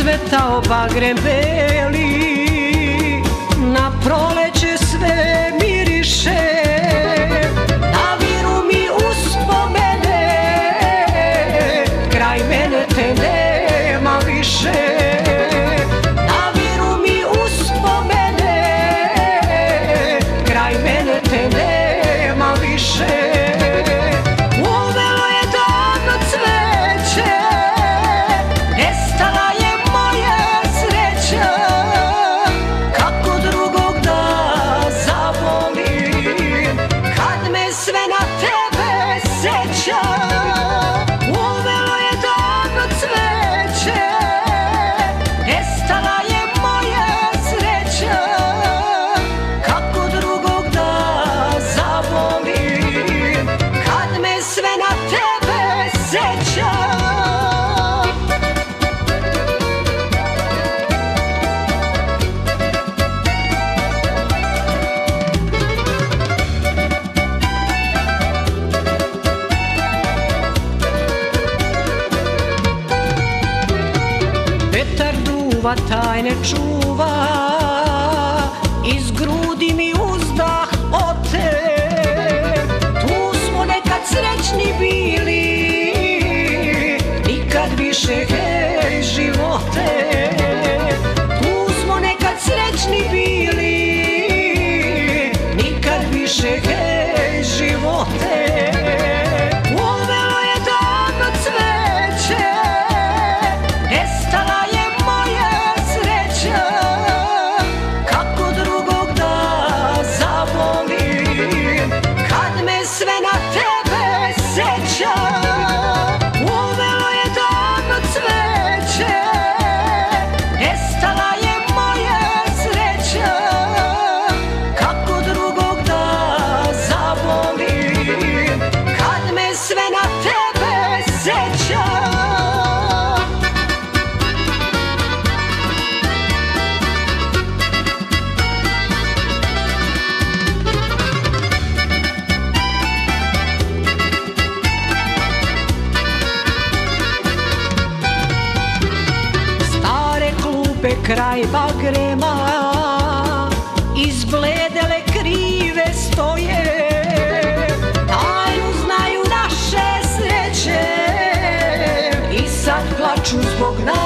Procvetao bagrem beli Na proleće sve miriše. Naviru mi uspomene Kraj mene te nema više Yeah. Duva, tajne čuva. Iz grudi mi uzdah ote. Tu smo nekad srećni bili Nikad više hej živote. Tu smo nekad srećni bili Nikad više hej kraj bagrema Izbledele krive stoje. Tajnu znaju naše sreće I sad plaču zbog nas